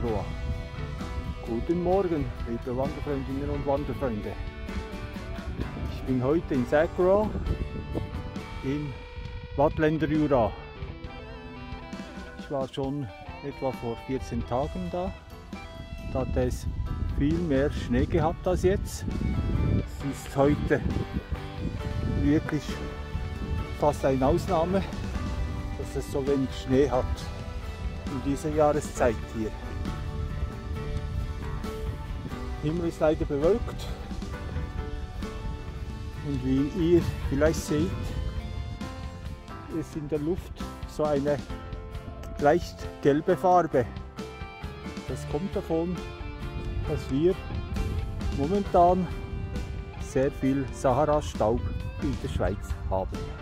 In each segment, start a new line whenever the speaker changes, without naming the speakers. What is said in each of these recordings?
Saint-Croix. Guten Morgen, liebe Wanderfreundinnen und Wanderfreunde. Ich bin heute in Saint-Croix im Wattländer Jura. Ich war schon etwa vor 14 Tagen da. Da hat es viel mehr Schnee gehabt als jetzt. Es ist heute wirklich fast eine Ausnahme, dass es so wenig Schnee hat in dieser Jahreszeit hier. Himmel ist leider bewölkt und wie ihr vielleicht seht, ist in der Luft so eine leicht gelbe Farbe. Das kommt davon, dass wir momentan sehr viel Sahara-Staub in der Schweiz haben.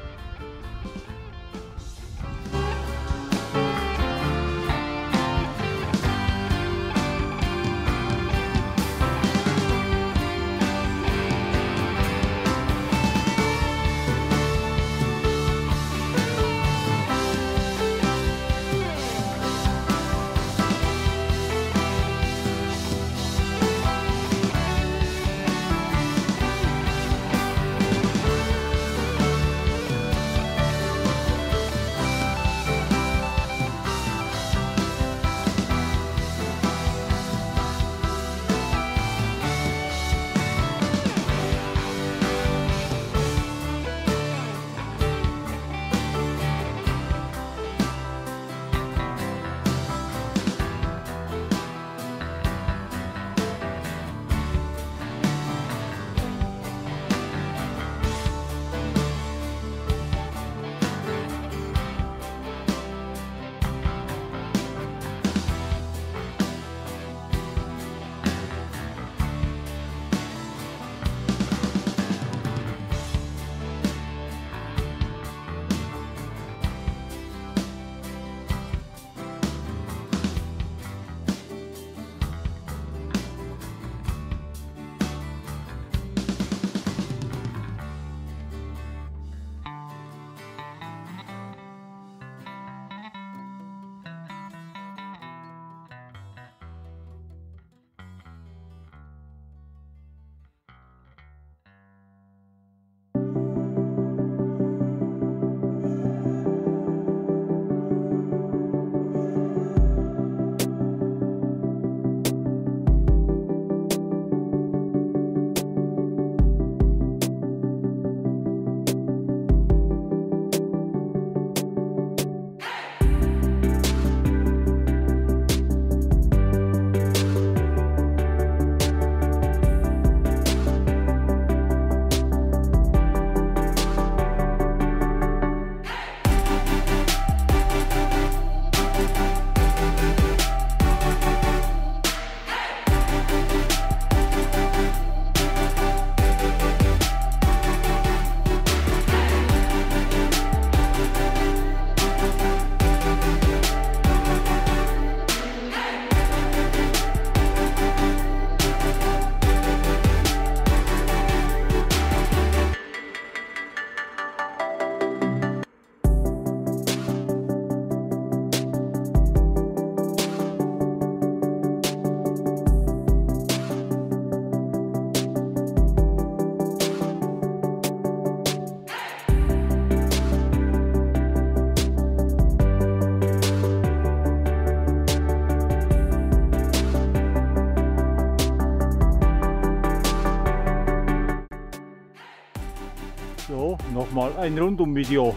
Ein Rundum-Video.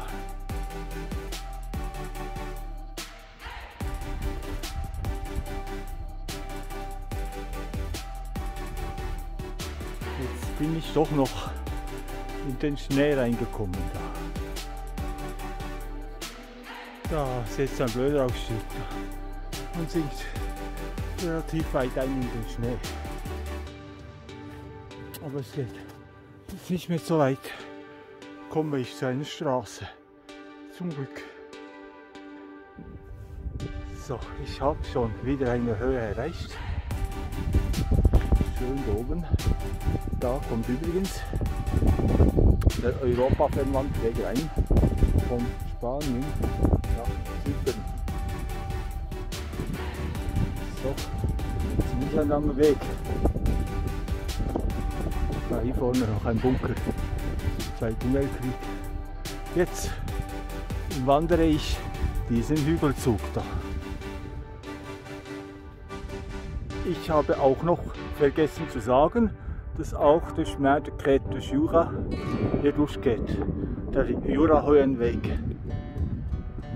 Jetzt bin ich doch noch in den Schnee reingekommen. Da, da setzt ein blöder Aufstieg und sinkt relativ weit ein in den Schnee. Aber es geht jetzt nicht mehr so weit komme ich zu einer Straße. Zum Glück. So, ich habe schon wieder eine Höhe erreicht. Schön da oben. Da kommt übrigens der Europa-Fernwandweg rein von Spanien nach Zypern. doch ziemlich ein langer Weg. Da hier vorne noch ein Bunker, Zweiten Weltkrieg. Jetzt wandere ich diesen Hügelzug da. Ich habe auch noch vergessen zu sagen, dass auch der Schmerderkret durch Jura hier durchgeht. Der Jura-Höhenweg.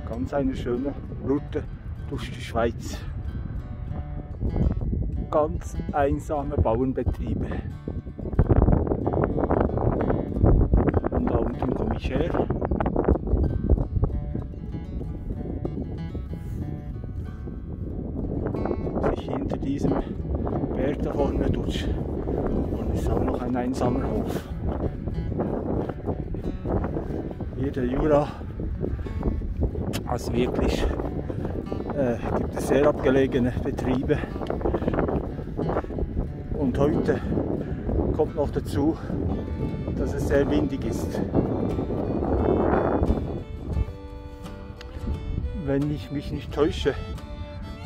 Ganz eine schöne Route durch die Schweiz. Ganz einsame Bauernbetriebe. Und her. Sich hinter diesem Berg da vorne durch. Und es ist auch noch ein einsamer Hof. Hier der Jura also wirklich äh, gibt es sehr abgelegene Betriebe. Und heute kommt noch dazu, dass es sehr windig ist. Wenn ich mich nicht täusche,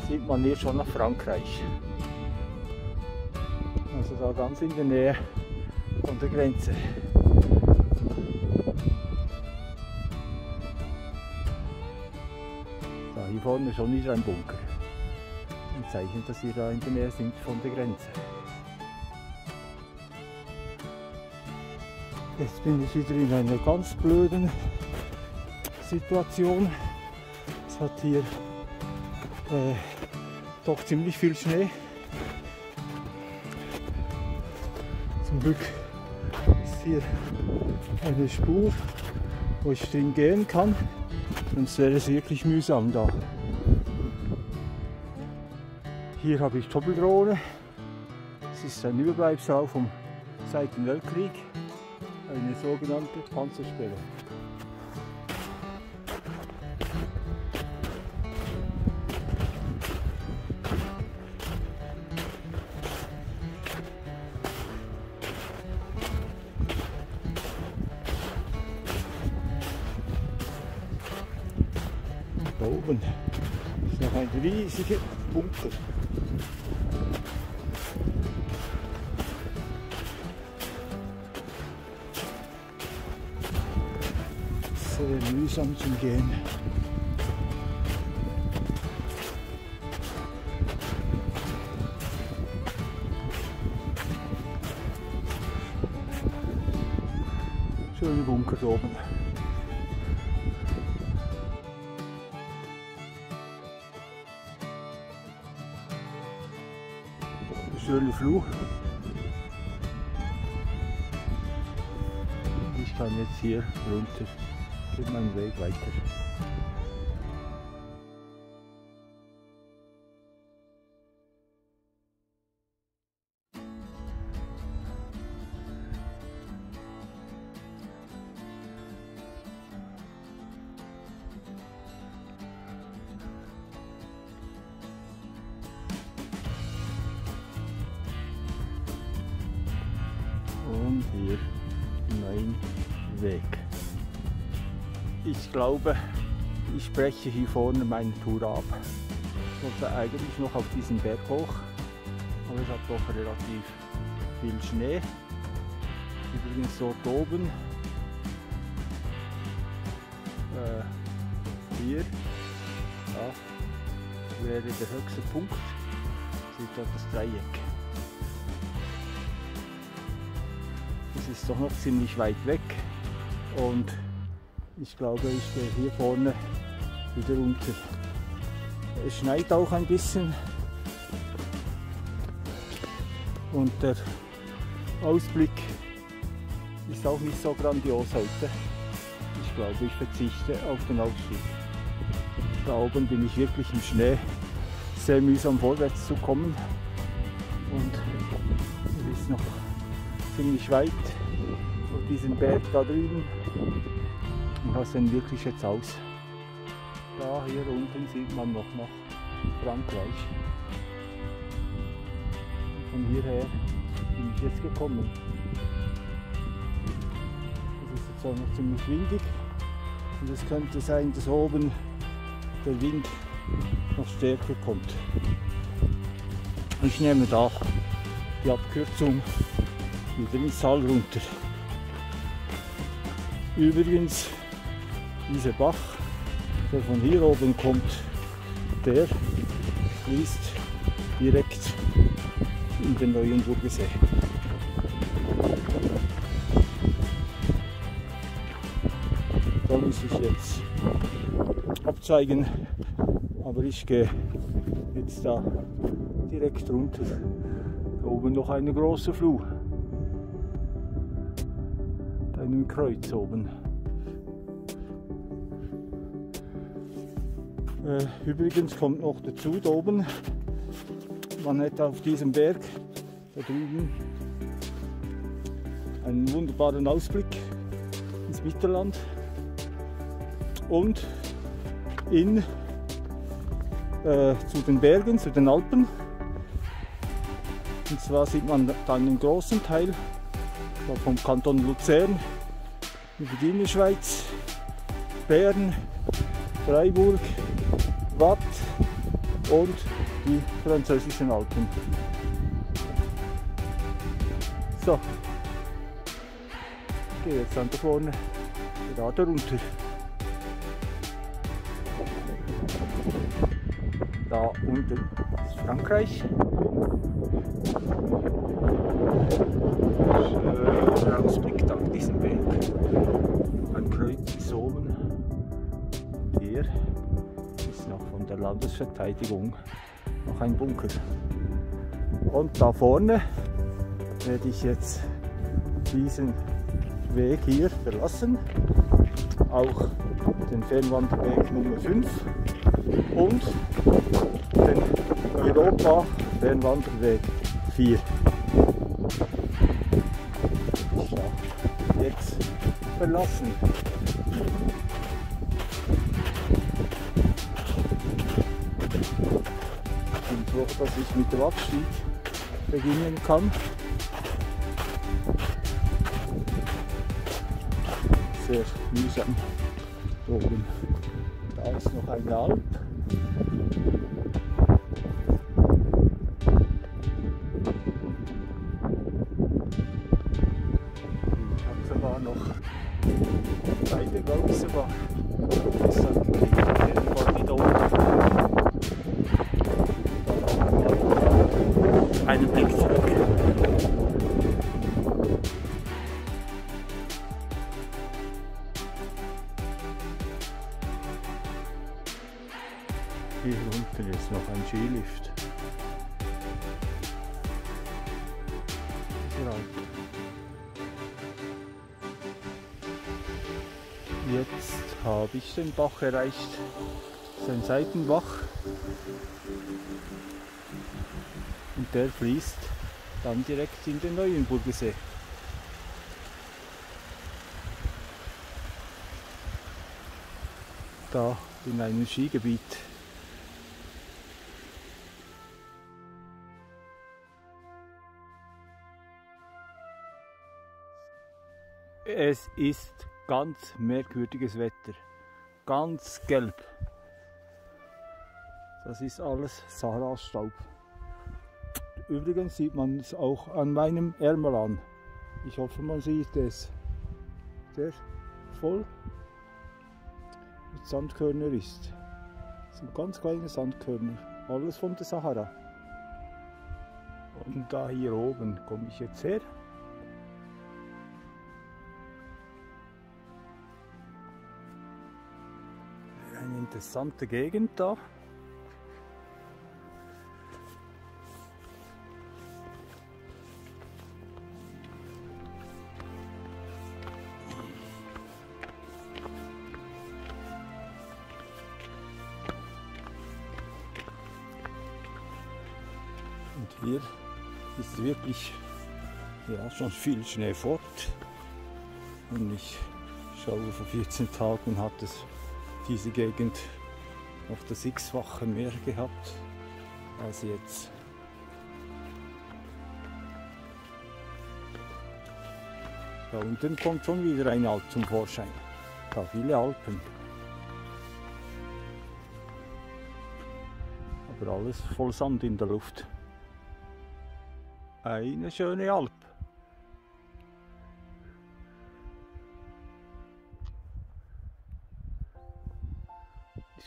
sieht man hier schon nach Frankreich. Also da ganz in der Nähe von der Grenze. Da hier vorne schon wieder ein Bunker. Ein Zeichen, dass wir da in der Nähe sind von der Grenze. Jetzt bin ich wieder in einer ganz blöden Situation. Hat hier äh, doch ziemlich viel Schnee. Zum Glück ist hier eine Spur, wo ich drin gehen kann. Sonst wäre es wirklich mühsam da. Hier habe ich Doppelrohre. Das ist ein Überbleibsel vom Zweiten Weltkrieg. Eine sogenannte Panzersperre. Ist noch ein riesiger Bunker. Sehr mühsam zum Gehen. Schöne Bunker da oben. Schöne Flur. Ich kann jetzt hier runter, geht meinen Weg weiter. Weg. Ich glaube, ich spreche hier vorne meine Tour ab. Ich wollte eigentlich noch auf diesen Berg hoch, aber es hat doch relativ viel Schnee. Übrigens dort oben, äh, hier, da wäre der höchste Punkt, sieht dort das Dreieck. Es ist doch noch ziemlich weit weg und ich glaube, ich gehe hier vorne wieder unter. Es schneit auch ein bisschen und der Ausblick ist auch nicht so grandios heute. Ich glaube, ich verzichte auf den Aufstieg. Da oben bin ich wirklich im Schnee sehr mühsam vorwärts zu kommen und es ist noch ziemlich weit auf diesem Berg da drüben. Und das sieht wirklich jetzt aus. Da hier unten sieht man noch nach Frankreich. Von hierher bin ich jetzt gekommen. Es ist jetzt auch noch ziemlich windig und es könnte sein, dass oben der Wind noch stärker kommt. Ich nehme da die Abkürzung wieder ins Tal runter. Übrigens, dieser Bach, der von hier oben kommt, der fließt direkt in den neuen Burgesee. Da muss ich jetzt abzeigen, aber ich gehe jetzt da direkt runter. Da oben noch eine große Flur. Da in einem Kreuz oben. Äh, übrigens kommt noch dazu, da oben, man hat auf diesem Berg da drüben einen wunderbaren Ausblick ins Mittelland und in, äh, zu den Bergen, zu den Alpen. Und zwar sieht man da einen großen Teil vom Kanton Luzern über die Innerschweiz, Bern, Freiburg, Watt und die französischen Alpen. So, ich gehe jetzt an da vorne gerade runter. Da unten Frankreich. Schöner Ausblick da auf diesen Berg. Ein Kreuz oben. Hier ist noch von der Landesverteidigung noch ein Bunker. Und da vorne werde ich jetzt diesen Weg hier verlassen. Auch den Fernwanderweg Nummer 5 und den Europa Fernwanderweg 4. Ich jetzt verlassen. Bin froh, dass ich mit dem Abstieg beginnen kann. Sehr mühsam oben. Da ist noch eine Alp. Jetzt habe ich den Bach erreicht. Das ist ein Seitenbach. Und der fließt dann direkt in den Neuenburger See. Da in einem Skigebiet. Es ist ganz merkwürdiges Wetter. Ganz gelb. Das ist alles Sahara-Staub. Übrigens sieht man es auch an meinem Ärmel an. Ich hoffe, man sieht es. Der voll mit Sandkörner ist. Das sind ganz kleine Sandkörner. Alles von der Sahara. Und da hier oben komme ich jetzt her. Interessante Gegend da. Und hier ist wirklich ja, schon viel Schnee fort. Und ich schaue, vor 14 Tagen hat es diese Gegend noch das x-fache mehr gehabt als jetzt. Da unten kommt schon wieder ein Alp zum Vorschein. Da viele Alpen. Aber alles voll Sand in der Luft. eine schöne Alp.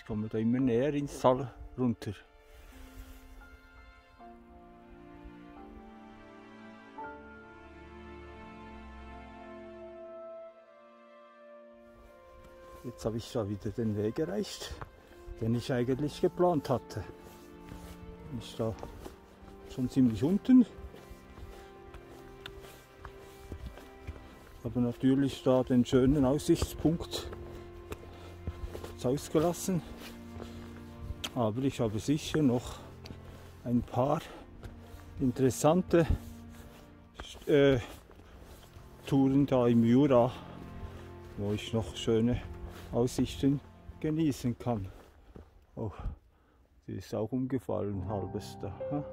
Ich komme da immer näher ins Tal runter. Jetzt habe ich da wieder den Weg erreicht, den ich eigentlich geplant hatte. Ich da schon ziemlich unten. Aber natürlich da den schönen Aussichtspunkt ausgelassen. Aber ich habe sicher noch ein paar interessante äh, Touren da im Jura, wo ich noch schöne Aussichten genießen kann. Oh, sie ist auch umgefallen, halbes da.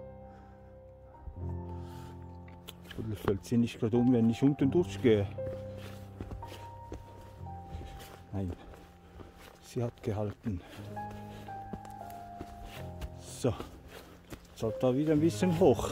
Oder fällt sie nicht gerade um, wenn ich unten durchgehe? Sie hat gehalten. So, jetzt da wieder ein bisschen hoch.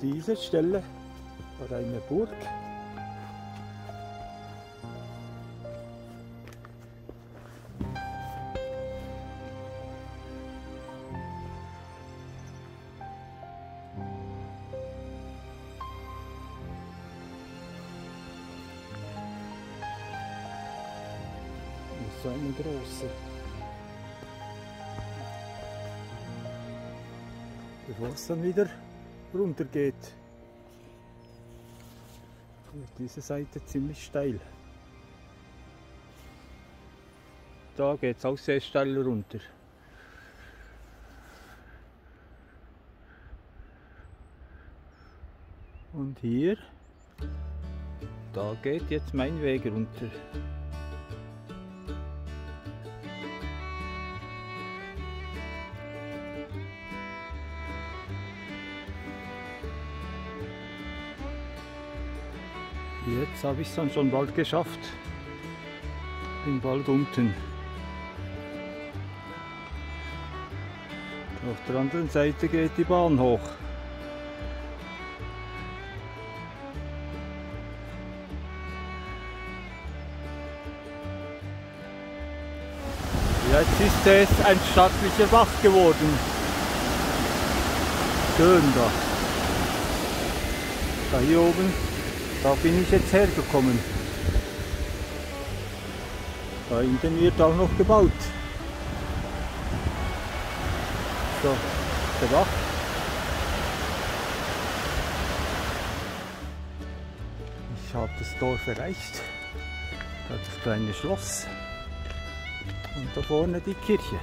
Dieser Stelle war eine Burg. So eine große. Bevor es dann wieder runter geht. Diese Seite ziemlich steil. Da geht es auch sehr steil runter. Und hier, da geht jetzt mein Weg runter. Jetzt habe ich es dann schon bald geschafft. Bin bald unten. Auf der anderen Seite geht die Bahn hoch. Jetzt ist es ein stattlicher Bach geworden. Schön da. Da hier oben da bin ich jetzt hergekommen. Da hinten wird auch noch gebaut. So, der Bach. Ich habe das Dorf erreicht. Da das kleine Schloss. Und da vorne die Kirche.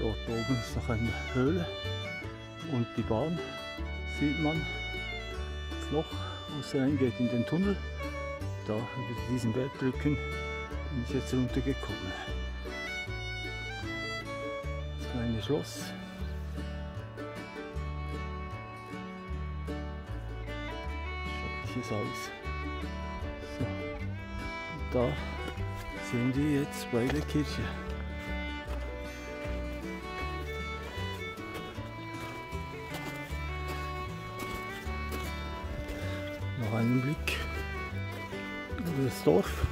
Dort oben ist noch eine Höhle und die Bahn sieht man jetzt noch, wo es reingeht in den Tunnel. Da über diesen Bergbrücken bin ich jetzt runtergekommen. Das kleine Schloss. Schreckliches Haus. So. Und da sind wir jetzt bei der Kirche. Dorf.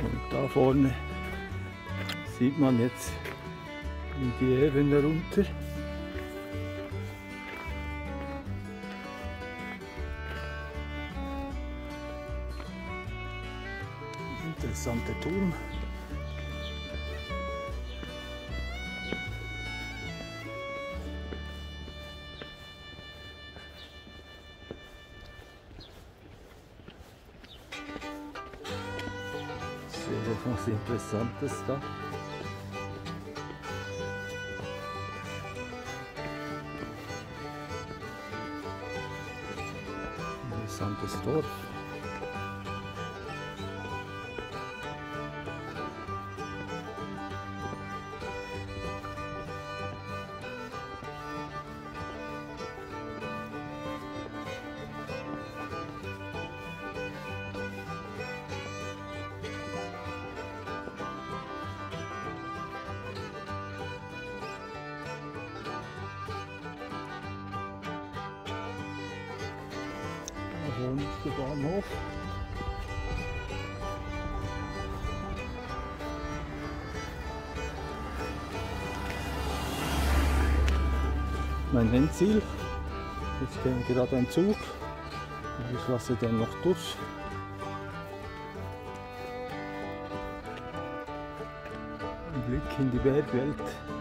Und da vorne sieht man jetzt in die Ebene runter. Turm. Sehr was Interessantes da. Interessantes Dorf. Mein Endziel. Jetzt käme gerade ein Zug. Und ich lasse den noch durch. Ein Blick in die Bergwelt.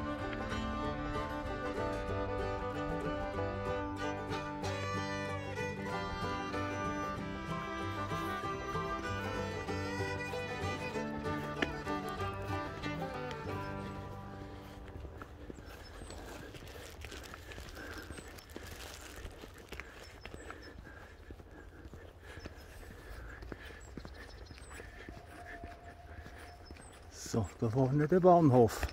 Vorne der Bahnhof.